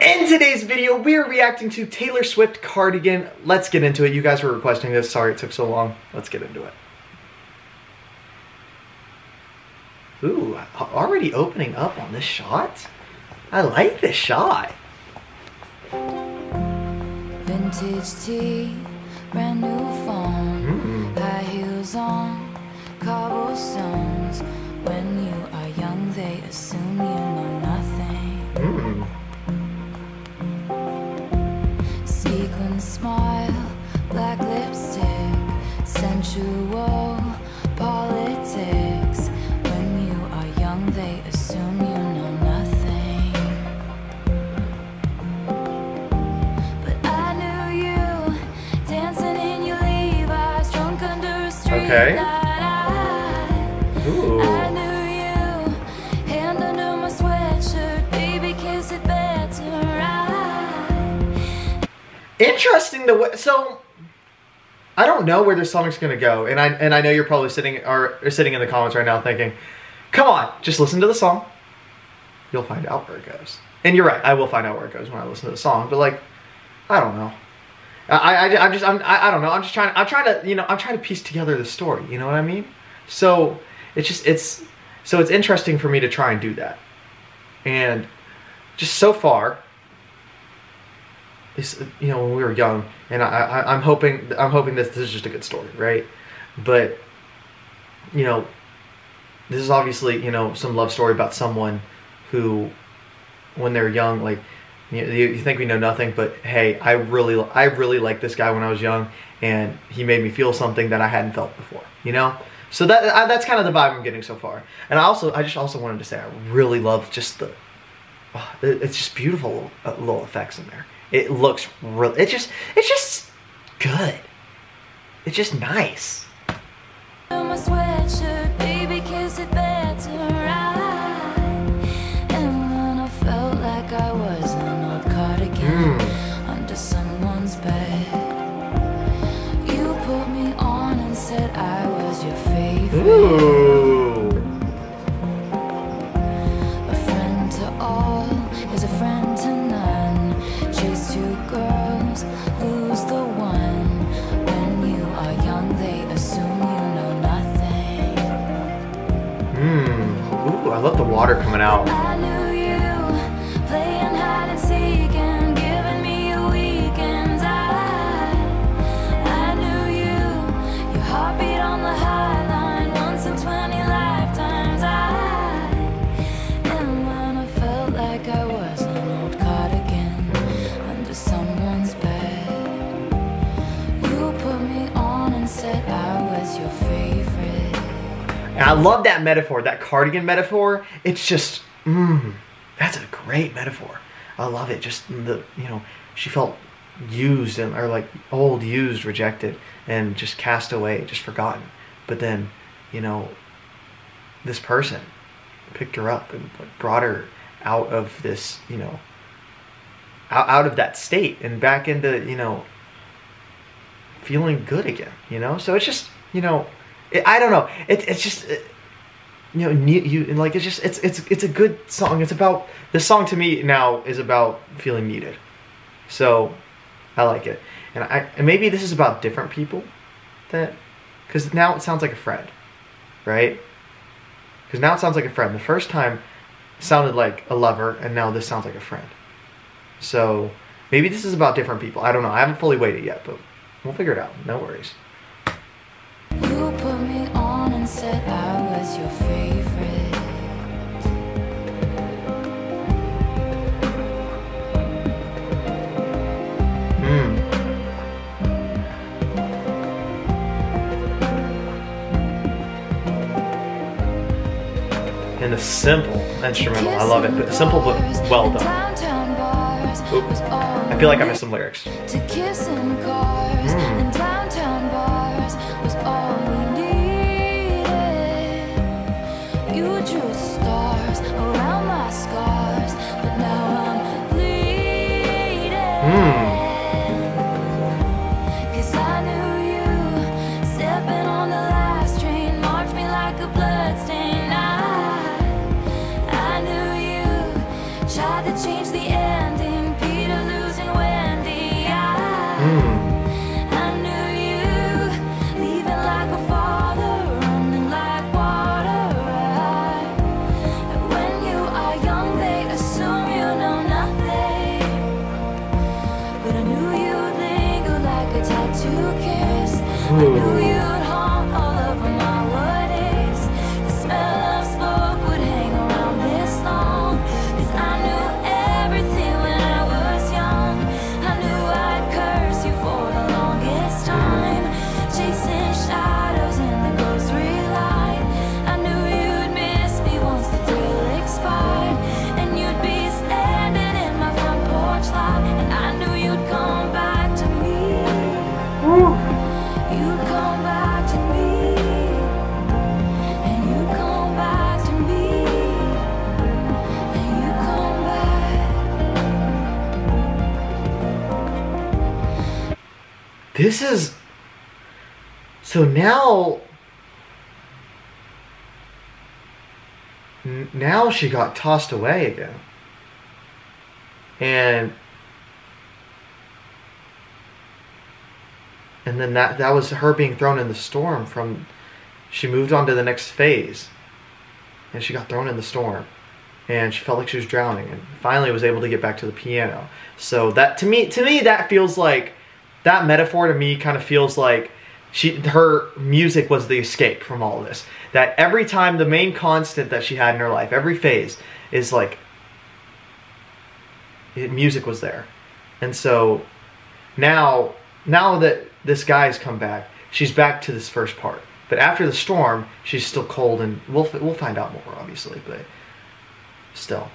In today's video, we're reacting to Taylor Swift Cardigan. Let's get into it. You guys were requesting this. Sorry it took so long. Let's get into it. Ooh, already opening up on this shot? I like this shot. Vintage tea, brand new phone, Mm. high heels on, cobblestones. Sensual politics. When you are young, they assume you know nothing. But I knew you dancing in your Levi's, drunk under a street Okay. light. I- Ooh. I knew you, hand under my sweatshirt, baby, kiss it better. I Interesting the way, so I don't know where this song's gonna go, and I and I know you're probably sitting or, or sitting in the comments right now thinking, "Come on, just listen to the song. You'll find out where it goes." And you're right, I will find out where it goes when I listen to the song. But like, I don't know. I I I'm just I'm I, I don't know. I'm just trying I'm trying to you know I'm trying to piece together the story. You know what I mean? So it's just it's so it's interesting for me to try and do that, and just so far it's, you know when we were young and I, I i'm hoping i'm hoping this, this is just a good story right? But you know this is obviously you know some love story about someone who when they're young like you, you think we know nothing but hey i really i really liked this guy when i was young and he made me feel something that i hadn't felt before you know? So that I, that's kind of the vibe i'm getting so far. And i also i just also wanted to say i really love just the oh, it's just beautiful little, uh, little effects in there it looks real it just it's just good. It's just nice. Mm. Under i love the water coming out. I And I love that metaphor, that cardigan metaphor. It's just, mmm, that's a great metaphor. I love it. Just the, you know, she felt used and or like old, used, rejected, and just cast away, just forgotten. But then, you know, this person picked her up and brought her out of this, you know, out, out of that state and back into, you know, feeling good again. You know, so it's just, you know, I don't know. It, it's just, it, you know, you and, like it's just it's it's it's a good song. It's about this song to me now is about feeling needed. So, I like it, and I and maybe this is about different people, that because now it sounds like a friend, right? Because now it sounds like a friend. The first time sounded like a lover, and now this sounds like a friend. So maybe this is about different people. I don't know. I haven't fully weighed it yet, but we'll figure it out. No worries. And the simple instrumental, I love it. But simple but well done. Oop. I feel like I missed some lyrics. To kiss in cars Mm. Tried to change the ending, Peter losing Wendy. I. I knew you, leaving like a father, running like water. I, when you are young, they assume you know nothing. But I knew you'd linger like a tattoo kiss. I knew hmm. you. This is so now. Now she got tossed away again, and and then that that was her being thrown in the storm. From she moved on to the next phase, and she got thrown in the storm, and she felt like she was drowning, and finally was able to get back to the piano. So that to me, to me, that feels like that metaphor to me kind of feels like she her music was the escape from all this. That every time the main constant that she had in her life, every phase is like it, music was there. And so now now that this guy's come back, she's back to this first part. But after the storm, she's still cold and we'll we'll find out more obviously, but still.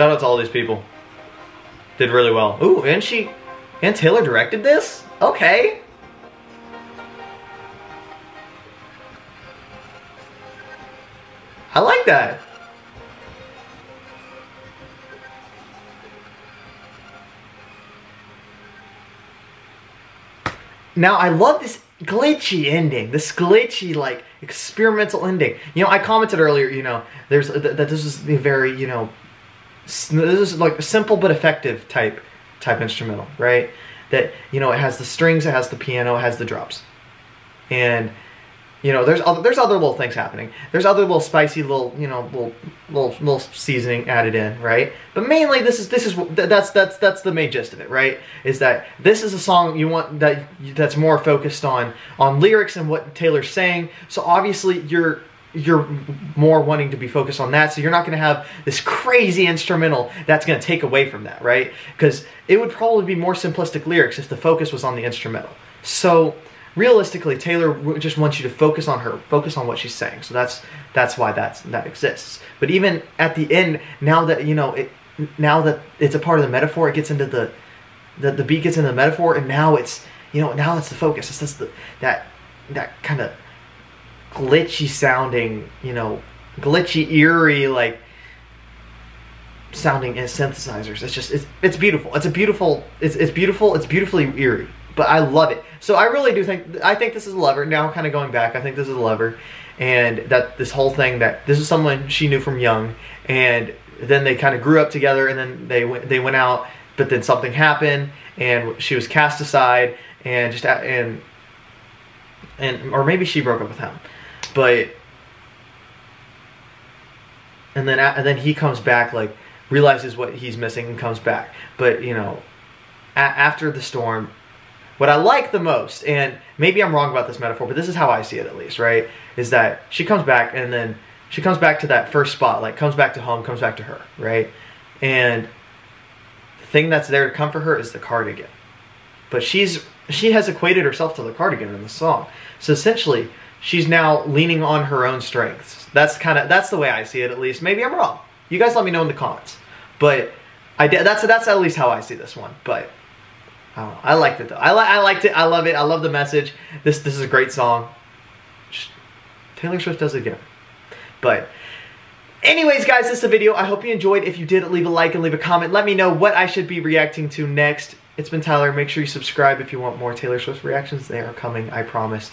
Shout out to all these people. Did really well. Ooh, and she and Taylor directed this? Okay. I like that. Now I love this glitchy ending, this glitchy like experimental ending. You know, I commented earlier. You know, there's that this is the very you know, this is like a simple but effective type type instrumental, right? That you know it has the strings, it has the piano, it has the drums, and you know there's other there's other little things happening. There's other little spicy little you know little little little seasoning added in, right? But mainly this is this is that's that's that's the main gist of it, right? Is that this is a song you want that that's more focused on on lyrics and what Taylor's saying. So obviously you're you're more wanting to be focused on that so you're not going to have this crazy instrumental that's going to take away from that right? Because it would probably be more simplistic lyrics if the focus was on the instrumental. So realistically taylor just wants you to focus on her focus on what she's saying so that's that's why that's that exists. But even at the end now that you know it now that it's a part of the metaphor it gets into the the, the beat gets into the metaphor and now it's you know now it's the focus. It's just the that that kind of glitchy sounding you know glitchy eerie like sounding in synthesizers. It's just it's, it's beautiful. It's a beautiful it's, it's beautiful it's beautifully eerie but i love it. So i really do think i think this is a lover. Now kind of going back i think this is a lover. And that this whole thing that this is someone she knew from young and then they kind of grew up together and then they went they went out but then something happened and she was cast aside and just and and or maybe she broke up with him but and then and then he comes back like realizes what he's missing and comes back. But you know a- after the storm what i like the most and maybe i'm wrong about this metaphor but this is how i see it at least right is that she comes back and then she comes back to that first spot like comes back to home comes back to her right? And the thing that's there to comfort her is the cardigan. But she's she has equated herself to the cardigan in the song. So essentially she's now leaning on her own strengths that's kind of that's the way i see it at least maybe i'm wrong you guys let me know in the comments but i did that's that's at least how i see this one but I don't know. I liked it though. I, li- I liked it. I love it. I love the message. This this is a great song. Just- Taylor Swift does it again. But Anyways, guys, this is the video. I hope you enjoyed. If you did, leave a like and leave a comment. Let me know what I should be reacting to next. It's been Tyler. Make sure you subscribe if you want more Taylor Swift reactions. They are coming, I promise.